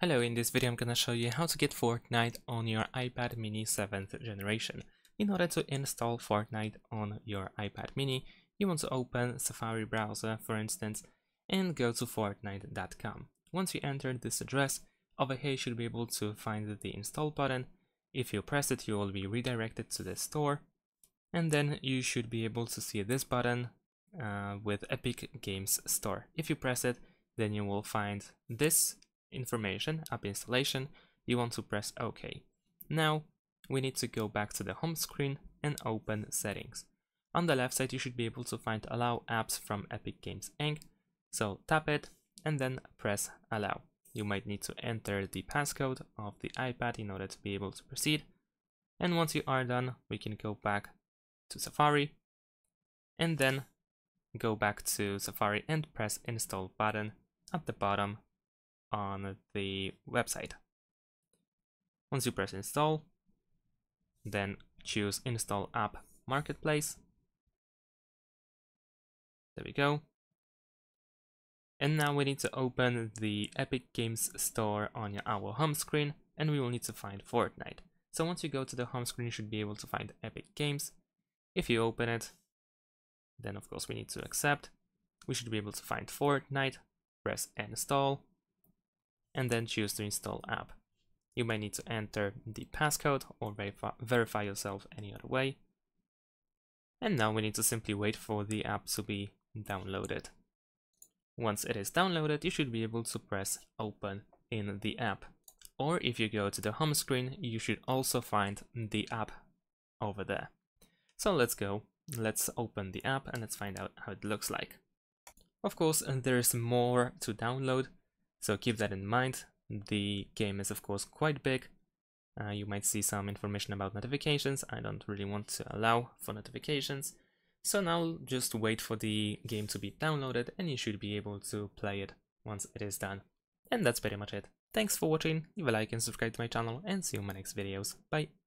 Hello, in this video I'm gonna show you how to get Fortnite on your iPad mini 7th generation. In order to install Fortnite on your iPad mini, you want to open Safari browser for instance and go to fortnite.com. Once you enter this address, over here you should be able to find the install button. If you press it you will be redirected to the store and then you should be able to see this button uh, with Epic Games Store. If you press it then you will find this information, app installation, you want to press OK. Now we need to go back to the home screen and open settings. On the left side you should be able to find allow apps from Epic Games Inc. So tap it and then press allow. You might need to enter the passcode of the iPad in order to be able to proceed. And once you are done, we can go back to Safari and then go back to Safari and press install button at the bottom on the website. Once you press install, then choose install app marketplace. There we go. And now we need to open the Epic Games Store on our home screen and we will need to find Fortnite. So once you go to the home screen, you should be able to find Epic Games. If you open it, then of course we need to accept. We should be able to find Fortnite, press install, and then choose to install app. You may need to enter the passcode or verify, verify yourself any other way. And now we need to simply wait for the app to be downloaded. Once it is downloaded, you should be able to press open in the app. Or if you go to the home screen, you should also find the app over there. So let's go, let's open the app and let's find out how it looks like. Of course, there's more to download, so keep that in mind. The game is of course quite big. Uh, you might see some information about notifications. I don't really want to allow for notifications. So now just wait for the game to be downloaded and you should be able to play it once it is done. And that's pretty much it. Thanks for watching, leave a like and subscribe to my channel and see you in my next videos. Bye!